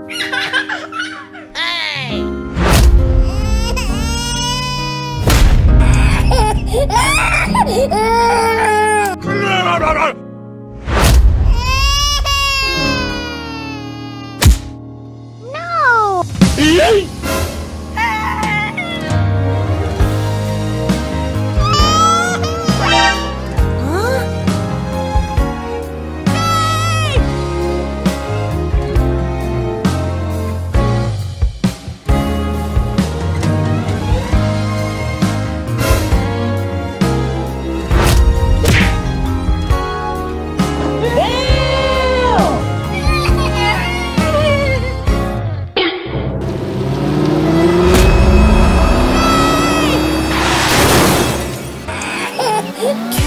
哎 you do?